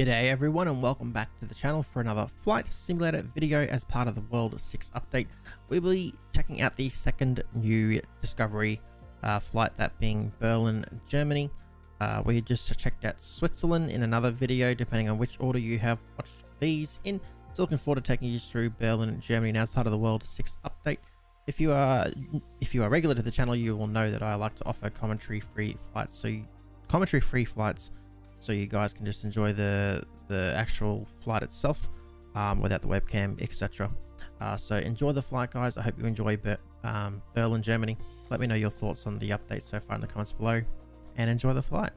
G'day everyone and welcome back to the channel for another flight simulator video as part of the World 6 update. We'll be checking out the second new Discovery uh, flight, that being Berlin, Germany. Uh, we just checked out Switzerland in another video, depending on which order you have watched these in. So looking forward to taking you through Berlin, Germany now as part of the World 6 update. If you are if you are regular to the channel, you will know that I like to offer commentary-free flights. So commentary-free flights so you guys can just enjoy the the actual flight itself um, without the webcam etc uh, so enjoy the flight guys. I hope you enjoy um, berlin germany. Let me know your thoughts on the update so far in the comments below and enjoy the flight